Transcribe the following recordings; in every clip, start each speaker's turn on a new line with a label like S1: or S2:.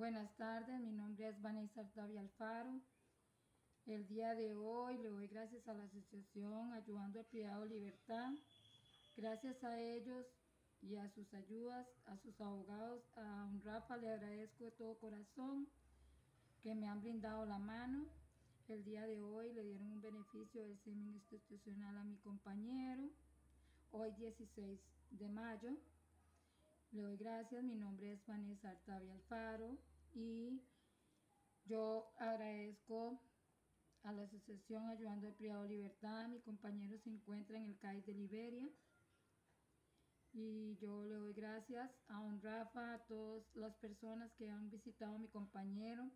S1: Buenas tardes, mi nombre es Vanessa Artavia Alfaro. El día de hoy le doy gracias a la asociación Ayudando al Privado Libertad. Gracias a ellos y a sus ayudas, a sus abogados, a un Rafa le agradezco de todo corazón que me han brindado la mano. El día de hoy le dieron un beneficio del semi institucional a mi compañero. Hoy 16 de mayo. Le doy gracias, mi nombre es Vanessa Artavia Alfaro y yo agradezco a la Asociación Ayudando al Privado Libertad. Mi compañero se encuentra en el CAI de Liberia. Y yo le doy gracias a un Rafa, a todas las personas que han visitado a mi compañero.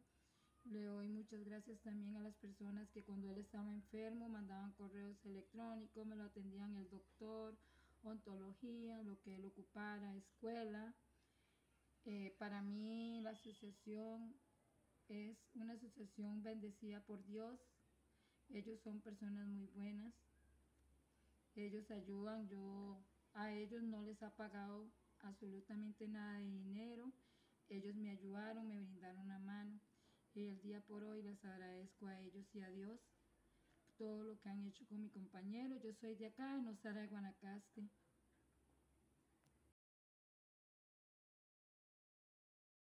S1: Le doy muchas gracias también a las personas que cuando él estaba enfermo mandaban correos electrónicos, me lo atendían el doctor, ontología, lo que él ocupara, escuela. Eh, para mí la asociación es una asociación bendecida por Dios. Ellos son personas muy buenas. Ellos ayudan. Yo a ellos no les ha pagado absolutamente nada de dinero. Ellos me ayudaron, me brindaron una mano. Y el día por hoy les agradezco a ellos y a Dios todo lo que han hecho con mi compañero. Yo soy de acá, en Osara de Guanacaste.